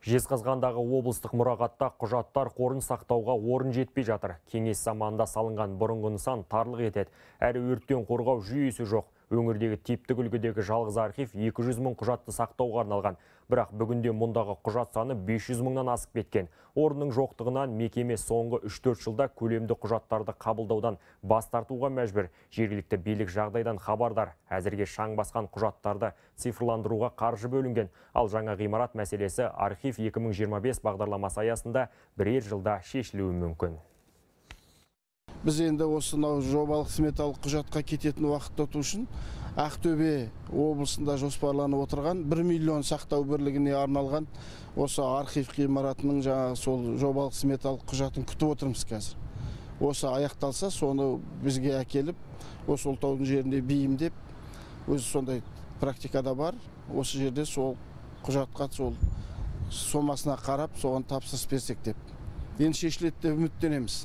Жезқазғандағы облыстық мұрағатта құжаттар қорын сақтауға орын жетпей жатыр. Кеңес заманында салынған бұрынғы нысан тарлық етеді. Әрі өрттен қорғау жүйесі жоқ. Өңірдегі типтік үлгідегі жалғыз архив 200 мың құжатты сақтауға арналған. Бірақ бүгінде мұндағы құжат саны 500 мыңнан асып кеткен. Орынның жоқтығынан мекеме соңғы 3-4 жылда көлемді құжаттарды қабылдаудан бас тартуға мәжбүр. Жергілікті билік жағдайдан хабардар. Әзірге шаң басқан құжаттарды цифрландыруға қаржы бөлінген. Ал жаңа ғимарат мәселесі архив 2025 бағдарламасы аясында бірер жылда шешілуі мүмкін. Біз енді осынау жобалық сметалық құжатқа кететін уақытты ұту үшін ақтөбе облысында жоспарланып отырған 1 миллион сақтау бірлігіне арналған осы архив ғимаратының жаңағы сол жобалық сметалық құжатын күтіп отырмыз қазір. Осы аяқталса соны бізге әкеліп осы ұлытаудың жерінде бейімдеп өзі сондай практикада бар. Осы жерде сол құжатқа сол сомасына қарап соған тапсырыс берсек деп. Енді шешіледі деп үміттенеміз.